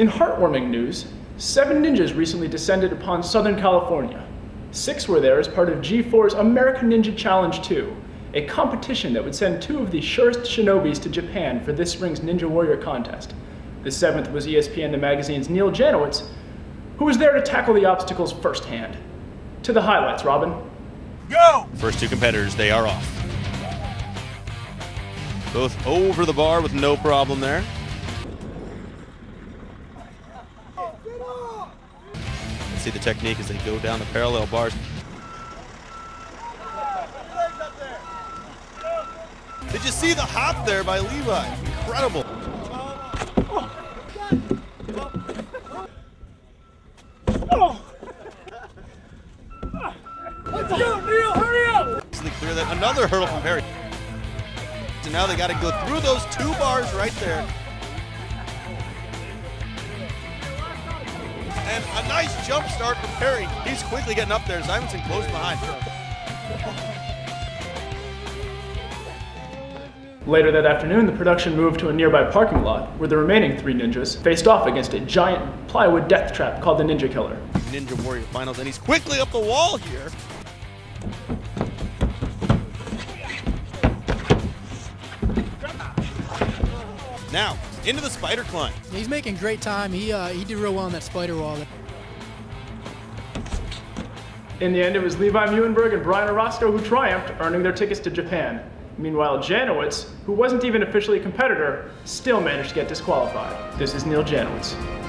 In heartwarming news, seven ninjas recently descended upon Southern California. Six were there as part of G4's American Ninja Challenge 2, a competition that would send two of the surest shinobis to Japan for this spring's Ninja Warrior contest. The seventh was ESPN The Magazine's Neil Janowitz, who was there to tackle the obstacles firsthand. To the highlights, Robin. Go! First two competitors, they are off. Both over the bar with no problem there. Let's see the technique as they go down the parallel bars. Did you see the hop there by Levi? Incredible. Let's go, Neil, hurry up! Clear that another hurdle from Perry. So now they got to go through those two bars right there. And a nice jump start from Perry. He's quickly getting up there. Simonson close behind. Later that afternoon, the production moved to a nearby parking lot where the remaining three ninjas faced off against a giant plywood death trap called the Ninja Killer. Ninja Warrior Finals, and he's quickly up the wall here. Now, into the spider climb. He's making great time. He uh, he did real well on that spider wall. In the end, it was Levi Meeuwenberg and Brian Orozco who triumphed, earning their tickets to Japan. Meanwhile, Janowitz, who wasn't even officially a competitor, still managed to get disqualified. This is Neil Janowitz.